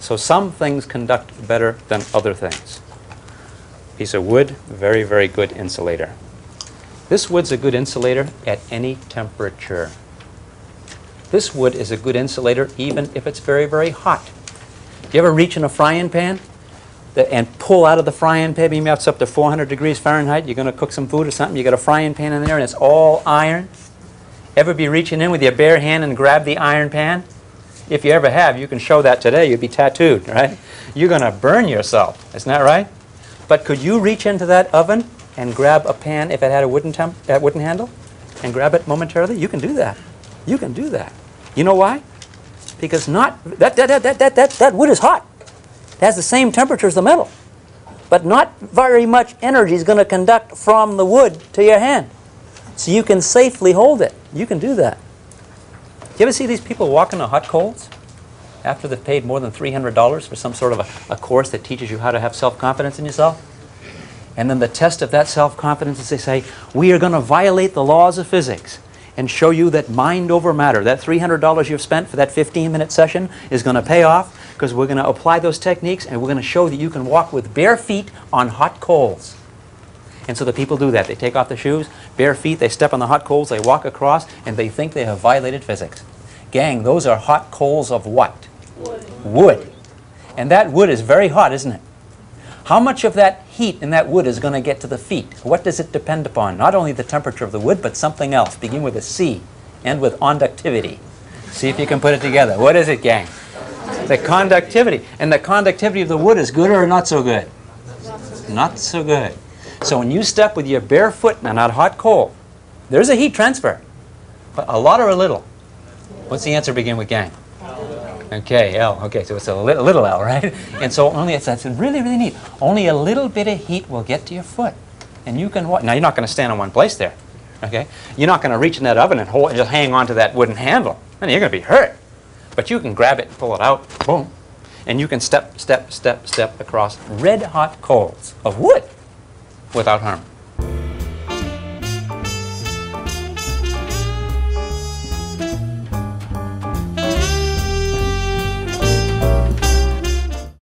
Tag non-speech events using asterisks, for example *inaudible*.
So some things conduct better than other things. Piece of wood, very, very good insulator. This wood's a good insulator at any temperature. This wood is a good insulator even if it's very, very hot. You ever reach in a frying pan and pull out of the frying pan, maybe it's up to 400 degrees Fahrenheit, you're going to cook some food or something, you got a frying pan in there and it's all iron? Ever be reaching in with your bare hand and grab the iron pan? If you ever have, you can show that today, you'd be tattooed, right? You're going to burn yourself, isn't that right? But could you reach into that oven and grab a pan if it had a wooden, temp- uh, wooden handle and grab it momentarily? You can do that. You can do that. You know why? Because not that that that that that that, that wood is hot. It has the same temperature as the metal. But not very much energy is going to conduct from the wood to your hand. So you can safely hold it. You can do that. You ever see these people walking on hot coals after they've paid more than $300 for some sort of a, a course that teaches you how to have self-confidence in yourself? And then the test of that self-confidence is they say, we are going to violate the laws of physics and show you that mind over matter, that $300 you've spent for that 15-minute session is going to pay off because we're going to apply those techniques and we're going to show that you can walk with bare feet on hot coals. And so the people do that. They take off their shoes, bare feet, they step on the hot coals, they walk across, and they think they have violated physics. Gang, those are hot coals of what? Wood. Wood. And that wood is very hot, isn't it? How much of that heat in that wood is going to get to the feet? What does it depend upon? Not only the temperature of the wood, but something else. Begin with a C, end with conductivity. See if you can put it together. What is it, gang? The conductivity. And the conductivity of the wood is good or not so good? Not so good. So when you step with your bare foot on that hot coal, there's a heat transfer. But a lot or a little? What's the answer begin with, gang? Okay, L. Okay, so it's a li- little L, right? *laughs* And so only it's that's really really neat. Only a little bit of heat will get to your foot, and you can walk. Now you're not going to stand in one place there, okay? You're not going to reach in that oven and hold and just hang on to that wooden handle, and you're going to be hurt. But you can grab it, and pull it out, boom, and you can step, step, step, step across red hot coals of wood without harm.